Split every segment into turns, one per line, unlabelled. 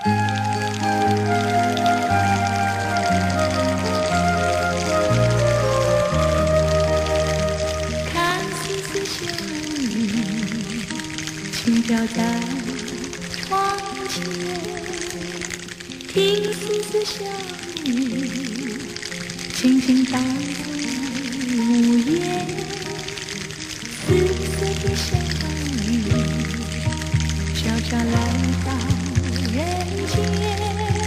看丝丝小雨轻飘在窗前，听丝丝小雨轻轻打在屋檐，丝丝的小雨悄悄来到人间，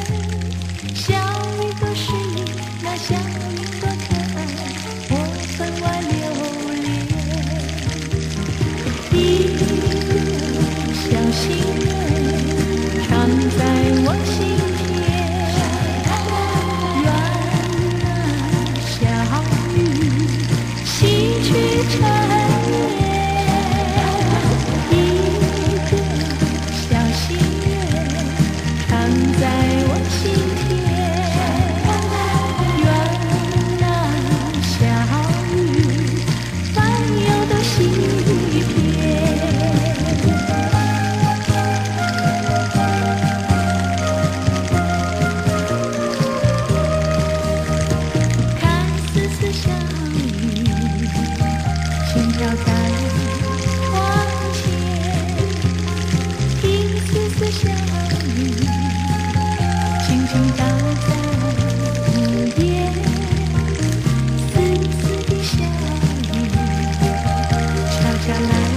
Bye.